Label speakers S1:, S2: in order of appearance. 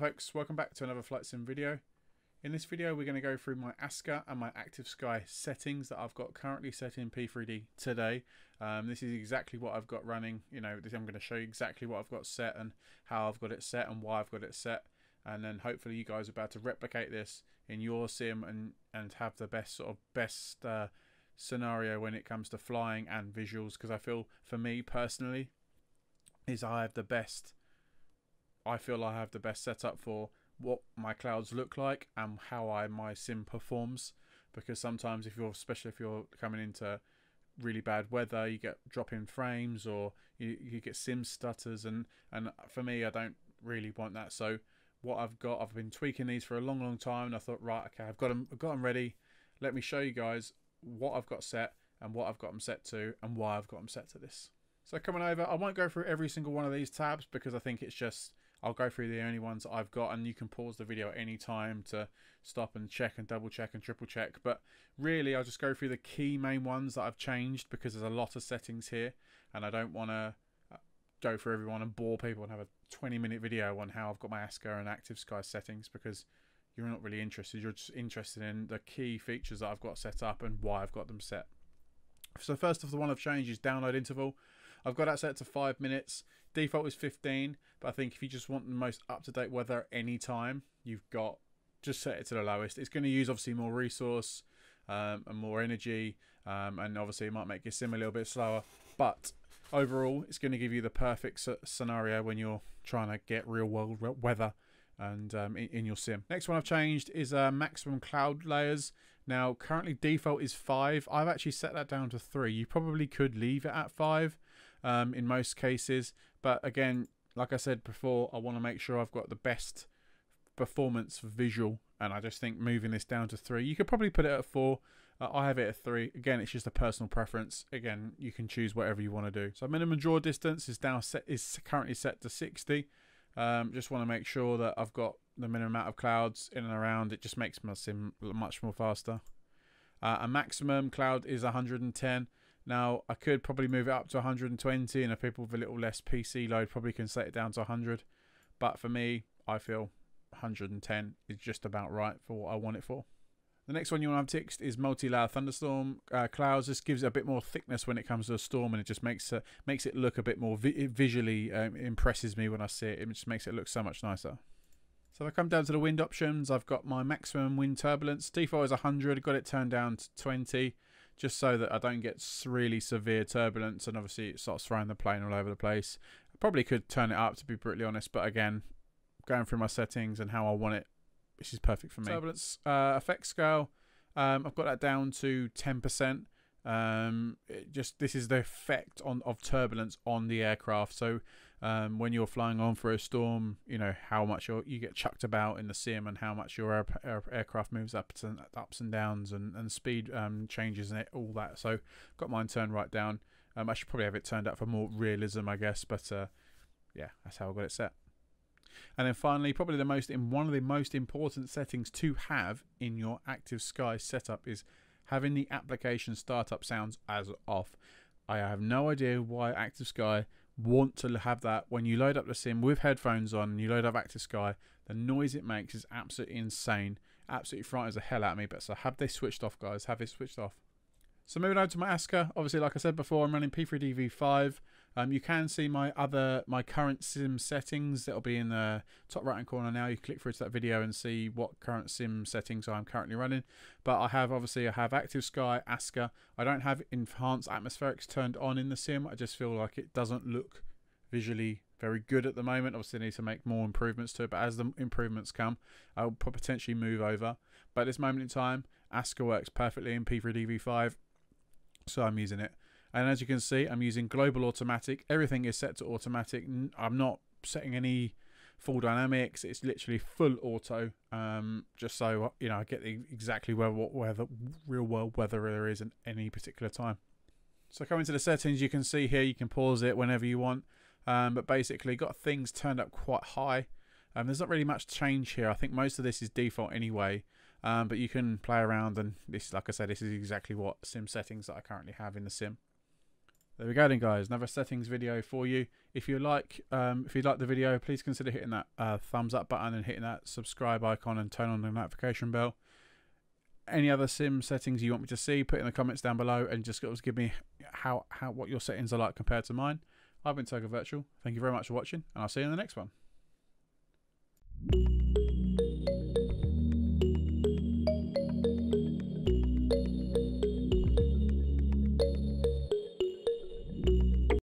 S1: folks, welcome back to another Flight Sim video. In this video we're going to go through my ASCA and my Active Sky settings that I've got currently set in P3D today. Um, this is exactly what I've got running, you know, I'm going to show you exactly what I've got set and how I've got it set and why I've got it set. And then hopefully you guys are about to replicate this in your sim and, and have the best sort of best uh, scenario when it comes to flying and visuals because I feel for me personally is I have the best I feel I have the best setup for what my clouds look like and how I my sim performs. Because sometimes if you're, especially if you're coming into really bad weather, you get dropping frames or you, you get sim stutters, and and for me, I don't really want that. So what I've got, I've been tweaking these for a long, long time, and I thought, right, okay, I've got them, I've got them ready. Let me show you guys what I've got set and what I've got them set to and why I've got them set to this. So coming over, I won't go through every single one of these tabs because I think it's just I'll go through the only ones I've got and you can pause the video at any time to stop and check and double check and triple check. But really, I'll just go through the key main ones that I've changed because there's a lot of settings here and I don't want to uh, go for everyone and bore people and have a 20 minute video on how I've got my ASCA and Active Sky settings because you're not really interested. You're just interested in the key features that I've got set up and why I've got them set. So first of the one I've changed is download interval. I've got that set to 5 minutes. Default is 15, but I think if you just want the most up-to-date weather at any time, you've got just set it to the lowest. It's going to use obviously more resource um, and more energy, um, and obviously it might make your sim a little bit slower, but overall it's going to give you the perfect scenario when you're trying to get real world weather and um, in, in, your sim. Next one I've changed is uh, maximum cloud layers. Now currently default is five. I've actually set that down to three. You probably could leave it at five um, in most cases. But again, like I said before, I want to make sure I've got the best performance visual. And I just think moving this down to three, you could probably put it at four. Uh, I have it at three. Again, it's just a personal preference. Again, you can choose whatever you want to do. So minimum draw distance is now set is currently set to 60. Um, just want to make sure that I've got the minimum amount of clouds in and around. It just makes my sim much more faster. Uh, a maximum cloud is 110. Now, I could probably move it up to 120, and if people with a little less PC load probably can set it down to 100. But for me, I feel 110 is just about right for what I want it for. The next one you want to have ticked is multi-layer thunderstorm uh, clouds. This gives it a bit more thickness when it comes to a storm, and it just makes it makes it look a bit more vi visually um, impresses me when I see it. It just makes it look so much nicer. So if I come down to the wind options, I've got my maximum wind turbulence. Default is 100. Got it turned down to 20 just so that I don't get really severe turbulence and obviously it starts throwing the plane all over the place. I probably could turn it up to be brutally honest, but again, going through my settings and how I want it, this is perfect for me. Turbulence uh, effect scale, um, I've got that down to 10%. Um, just this is the effect on of turbulence on the aircraft. So um, when you're flying on for a storm, you know how much you get chucked about in the sim and how much your air, air, aircraft moves up and ups and downs and and speed um, changes and all that. So got mine turned right down. Um, I should probably have it turned up for more realism, I guess, but uh, yeah, that's how I got it set. And then finally, probably the most in one of the most important settings to have in your Active Sky setup is having the application startup sounds as off. I have no idea why Active Sky want to have that when you load up the sim with headphones on and you load up Active Sky. The noise it makes is absolutely insane. Absolutely frightens the hell out of me. But so have they switched off, guys? Have they switched off? So moving on to my ASCA, obviously, like I said before, I'm running P3DV5. Um, you can see my other, my current sim settings. That'll be in the top right hand corner now. You click through to that video and see what current sim settings I'm currently running. But I have, obviously, I have Active Sky, ASCA. I don't have Enhanced Atmospherics turned on in the sim. I just feel like it doesn't look visually very good at the moment. Obviously, I need to make more improvements to it. But as the improvements come, I'll potentially move over. But at this moment in time, ASCA works perfectly in P3DV5 so I'm using it. And as you can see, I'm using global automatic. Everything is set to automatic. I'm not setting any full dynamics. It's literally full auto, um, just so you know I get the, exactly where what weather, real world weather there is at any particular time. So coming to the settings, you can see here you can pause it whenever you want, um, but basically got things turned up quite high. Um, there's not really much change here. I think most of this is default anyway. Um, but you can play around and this, like I said, this is exactly what sim settings that I currently have in the sim. There we go then guys, another settings video for you. If you like um, if you like the video, please consider hitting that uh, thumbs up button and hitting that subscribe icon and turn on the notification bell. Any other sim settings you want me to see, put in the comments down below and just give me how, how what your settings are like compared to mine. I've been Toga Virtual. Thank you very much for watching and I'll see you in the next one.